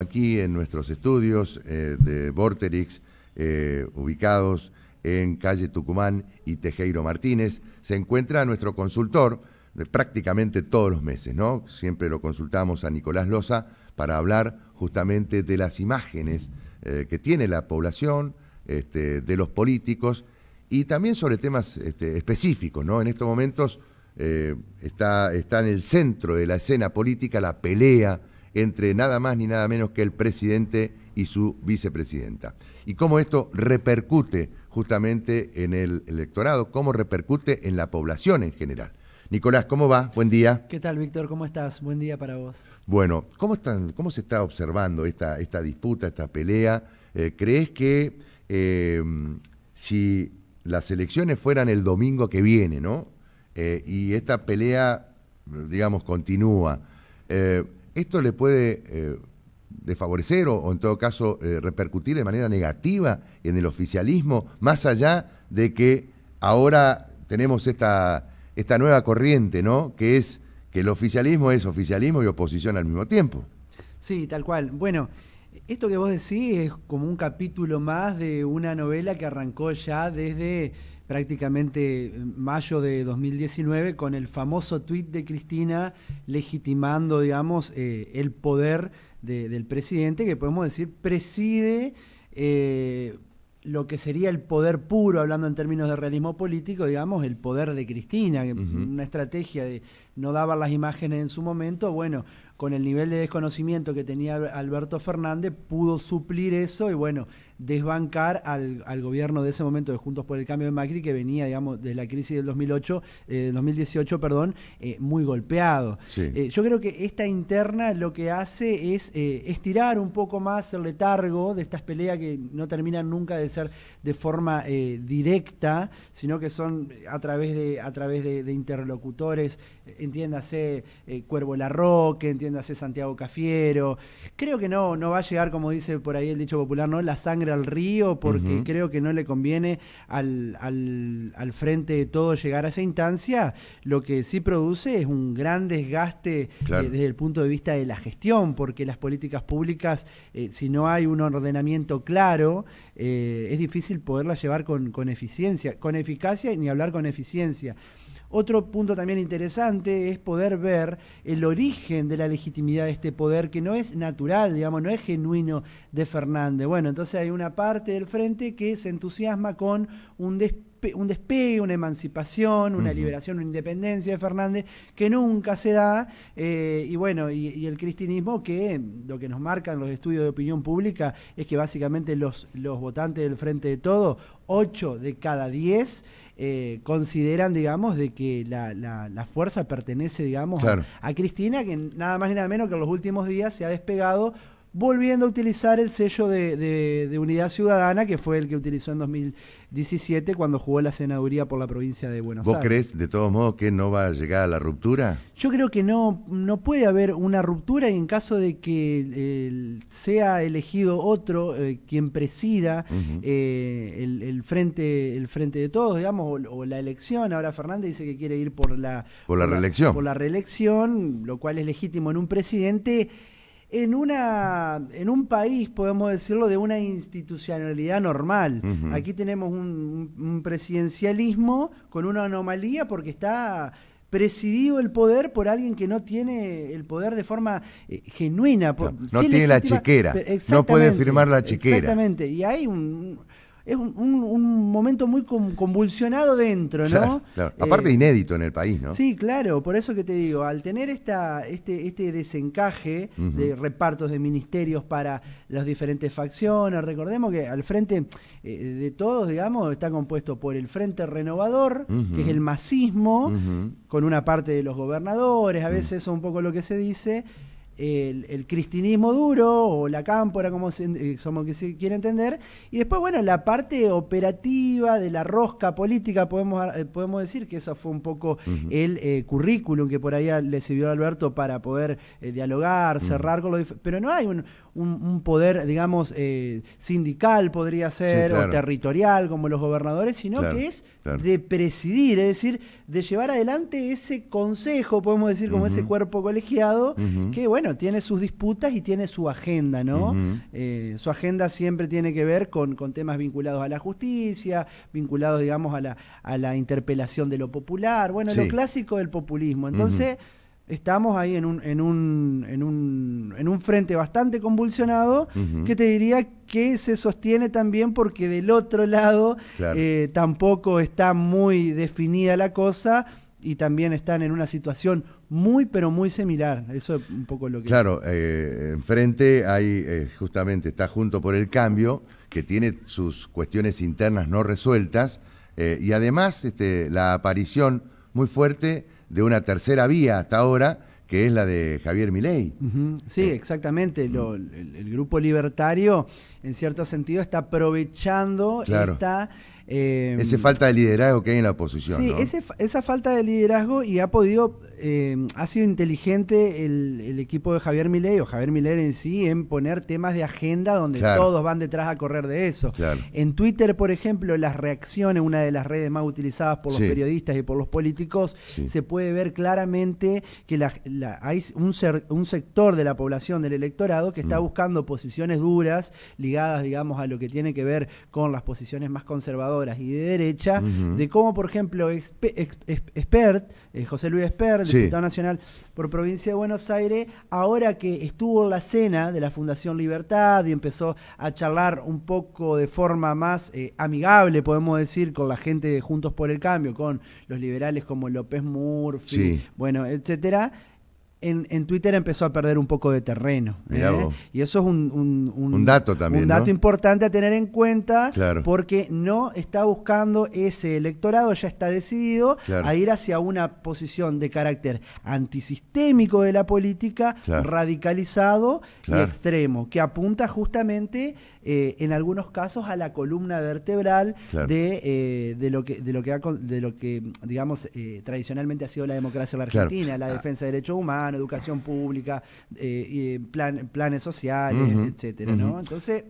aquí en nuestros estudios eh, de Vorterix, eh, ubicados en calle Tucumán y Tejero Martínez, se encuentra nuestro consultor de prácticamente todos los meses, ¿no? Siempre lo consultamos a Nicolás Loza para hablar justamente de las imágenes eh, que tiene la población, este, de los políticos y también sobre temas este, específicos, ¿no? En estos momentos está, está en el centro de la escena política la pelea entre nada más ni nada menos que el presidente y su vicepresidenta. Y cómo esto repercute justamente en el electorado, cómo repercute en la población en general. Nicolás, ¿cómo va? Buen día. ¿Qué tal, Víctor? ¿Cómo estás? Buen día para vos. Bueno, ¿cómo, están, cómo se está observando esta, esta disputa, esta pelea? Eh, ¿Crees que eh, si las elecciones fueran el domingo que viene, ¿no? Eh, y esta pelea, digamos, continúa, ¿Esto le puede eh, desfavorecer o, en todo caso eh, repercutir de manera negativa en el oficialismo, más allá de que ahora tenemos esta, esta nueva corriente, ¿no? Que es que el oficialismo es oficialismo y oposición al mismo tiempo. Sí, tal cual. Bueno, esto que vos decís es como un capítulo más de una novela que arrancó ya desde prácticamente mayo de 2019 con el famoso tuit de Cristina legitimando, digamos, eh, el poder del presidente, que podemos decir preside eh, lo que sería el poder puro, hablando en términos de realismo político, digamos, el poder de Cristina, una estrategia de no daba las imágenes en su momento, bueno, con el nivel de desconocimiento que tenía Alberto Fernández, pudo suplir eso y bueno, desbancar al, gobierno de ese momento de Juntos por el Cambio de Macri, que venía, digamos, de la crisis del 2008, 2018, eh, perdón, eh, muy golpeado. Eh, yo creo que esta interna lo que hace es estirar un poco más el letargo de estas peleas que no terminan nunca de ser de forma directa, sino que son a través de, a través de, interlocutores, entiéndase Cuervo Larroque, entiéndase Santiago Cafiero. Creo que no, no va a llegar, como dice por ahí el dicho popular, ¿no? La sangre al río, porque creo que no le conviene al, al, frente de todo llegar a esa instancia. Lo que sí produce es un gran desgaste eh, desde el punto de vista de la gestión, porque las políticas públicas, eh, si no hay un ordenamiento claro, eh, es difícil poderlas llevar con, con eficiencia, con eficacia y ni hablar con eficiencia. Otro punto también interesante es poder ver el origen de la legitimidad de este poder, que no es natural, digamos, no es genuino de Fernández. Bueno, entonces hay una parte del frente que se entusiasma con un despegue, una emancipación, una liberación, una independencia de Fernández que nunca se da. Eh, y bueno, y, el cristianismo que lo que nos marcan los estudios de opinión pública es que básicamente los, los votantes del Frente de Todo, 8 de cada 10, eh, consideran, digamos, de que la, la, fuerza pertenece, digamos, a, Cristina, que nada más ni nada menos que en los últimos días se ha despegado volviendo a utilizar el sello de, unidad ciudadana que fue el que utilizó en 2017 cuando jugó la senaduría por la provincia de Buenos Aires. ¿Vos crees de todos modos que no va a llegar a la ruptura? Yo creo que no, no puede haber una ruptura y en caso de que sea elegido otro eh, quien presida eh, el, frente, el frente de todos, digamos, o, la elección. Ahora Fernández dice que quiere ir por la, por la reelección. por la reelección, lo cual es legítimo en un presidente en, una, en un país, podemos decirlo, de una institucionalidad normal. Aquí tenemos un, presidencialismo con una anomalía porque está presidido el poder por alguien que no tiene el poder de forma eh, genuina. no, tiene la chequera, no puede firmar la chequera. Exactamente, y hay un, es un, momento muy convulsionado dentro, ¿no? Aparte eh, inédito en el país, ¿no? Sí, claro, por eso que te digo, al tener esta, este, este desencaje de repartos de ministerios para las diferentes facciones, recordemos que al frente eh, de todos, digamos, está compuesto por el Frente Renovador, que es el masismo, con una parte de los gobernadores, a veces eso es un poco lo que se dice, el, cristinismo duro o la cámpora, como, se, eh, que se quiere entender, y después, bueno, la parte operativa de la rosca política, podemos, eh, podemos decir que eso fue un poco el eh, currículum que por ahí le sirvió a Alberto para poder dialogar, cerrar con los... Pero no hay un, un, poder, digamos, eh, sindical podría ser, o territorial, como los gobernadores, sino que es de presidir, es decir, de llevar adelante ese consejo, podemos decir, como ese cuerpo colegiado, que, bueno, tiene sus disputas y tiene su agenda, ¿no? Eh, su agenda siempre tiene que ver con, con, temas vinculados a la justicia, vinculados, digamos, a la, a la interpelación de lo popular, bueno, lo clásico del populismo. Entonces estamos ahí en un, en un, en un, en un frente bastante convulsionado que te diría que se sostiene también porque del otro lado eh, tampoco está muy definida la cosa y también están en una situación muy pero muy similar. Eso es un poco lo que... Claro, eh, enfrente hay eh, justamente, está junto por el cambio, que tiene sus cuestiones internas no resueltas y además este, la aparición muy fuerte de una tercera vía hasta ahora, que es la de Javier Milei. Sí, eh, exactamente. el, grupo libertario, en cierto sentido, está aprovechando esta eh, esa falta de liderazgo que hay en la oposición. Sí, esa falta de liderazgo y ha podido, eh, ha sido inteligente el, equipo de Javier Milei o Javier Milei en sí en poner temas de agenda donde todos van detrás a correr de eso. En Twitter, por ejemplo, las reacciones, una de las redes más utilizadas por los periodistas y por los políticos, se puede ver claramente que hay un, un, sector de la población del electorado que está mm. buscando posiciones duras ligadas, digamos, a lo que tiene que ver con las posiciones más conservadoras y de derecha, de cómo, por ejemplo, Expert, eh, José Luis Expert, diputado nacional por provincia de Buenos Aires, ahora que estuvo en la cena de la Fundación Libertad y empezó a charlar un poco de forma más eh, amigable, podemos decir, con la gente de Juntos por el Cambio, con los liberales como López Murphy, bueno, etcétera en, Twitter empezó a perder un poco de terreno. ¿eh? Y eso es un, dato también. Un dato importante a tener en cuenta porque no está buscando ese electorado, ya está decidido a ir hacia una posición de carácter antisistémico de la política, radicalizado y extremo, que apunta justamente eh, en algunos casos a la columna vertebral de, eh, de, lo que de lo que de lo que digamos tradicionalmente ha sido la democracia en la Argentina, la defensa de derechos humanos educación pública, eh, plan, planes sociales, etcétera, ¿no? Entonces,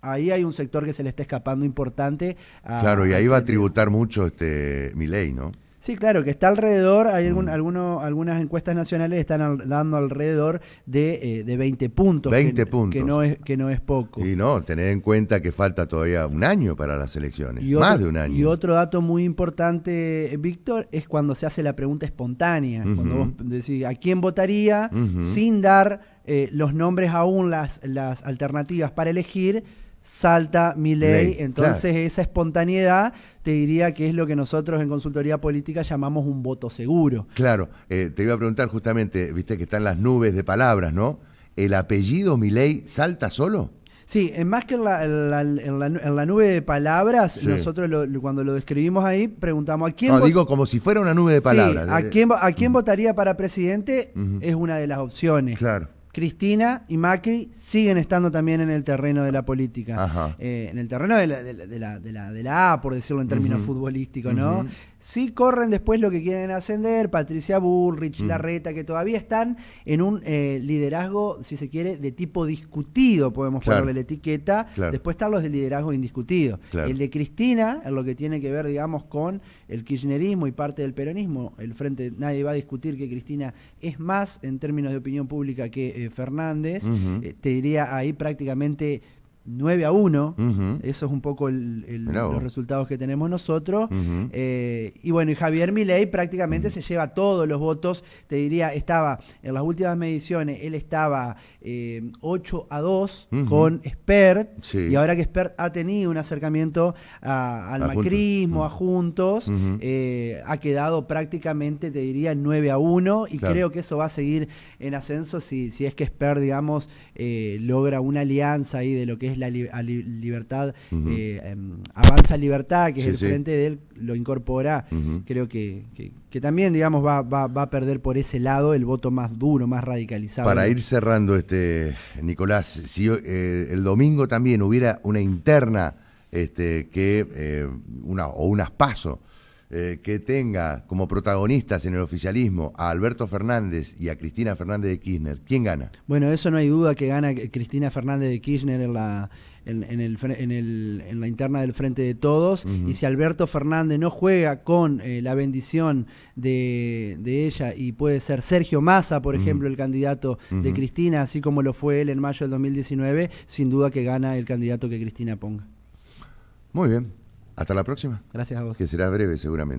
ahí hay un sector que se le está escapando importante. claro, y ahí va a tributar mucho este mi ley, ¿no? Sí, claro, que está alrededor, hay algún, mm. algunas encuestas nacionales están dando alrededor de, eh, de 20 puntos. 20 puntos. Que no, es, que no es poco. Y no, tener en cuenta que falta todavía un año para las elecciones, más de un año. Y otro dato muy importante, Víctor, es cuando se hace la pregunta espontánea, cuando vos decís a quién votaría sin dar eh, los nombres aún, las, las alternativas para elegir salta mi ley, entonces esa espontaneidad te diría que es lo que nosotros en consultoría política llamamos un voto seguro. Claro, eh, te iba a preguntar justamente, viste que están las nubes de palabras, ¿no? ¿El apellido Milei salta solo? Sí, más que en la, en la, nube de palabras, nosotros cuando lo describimos ahí, preguntamos a quién... No, digo como si fuera una nube de palabras. Sí, ¿a quién, a quién votaría para presidente? Es una de las opciones. Claro. Cristina y Macri siguen estando también en el terreno de la política. Eh, en el terreno de la, de, la, A, por decirlo en términos futbolísticos, ¿no? Sí corren después lo que quieren ascender, Patricia Bullrich, Larreta, que todavía están en un eh, liderazgo, si se quiere, de tipo discutido, podemos ponerle la etiqueta. Después están los de liderazgo indiscutido. El de Cristina, en lo que tiene que ver, digamos, con el kirchnerismo y parte del peronismo, el frente, nadie va a discutir que Cristina es más en términos de opinión pública que eh, Fernández, eh, te diría ahí prácticamente 9 a 1. Eso es un poco los resultados que tenemos nosotros. Eh, y bueno, y Javier Milei prácticamente se lleva todos los votos. Te diría, estaba en las últimas mediciones, él estaba 8 eh, a 2 con Spert. Y ahora que Spert ha tenido un acercamiento al macrismo, a Juntos, eh, ha quedado prácticamente, te diría, 9 a 1. Y creo que eso va a seguir en ascenso si, si es que Spert, digamos, logra una alianza ahí de lo que es la libertad, eh, em, Avanza Libertad, que es el frente de él, lo incorpora, creo que, que, también, digamos, va, va, va, a perder por ese lado el voto más duro, más radicalizado. Para ir cerrando, este Nicolás, si eh, el domingo también hubiera una interna este, que, eh, una, o unas pasos eh, que tenga como protagonistas en el oficialismo a Alberto Fernández y a Cristina Fernández de Kirchner, ¿quién gana? Bueno, eso no hay duda que gana Cristina Fernández de Kirchner en la, en, el, en, el, en, la interna del Frente de Todos. Y si Alberto Fernández no juega con eh, la bendición de, de, ella y puede ser Sergio Massa, por ejemplo, el candidato de Cristina, así como lo fue él en mayo del 2019, sin duda que gana el candidato que Cristina ponga. Muy bien. Hasta la próxima. Gracias a vos. Que será breve seguramente.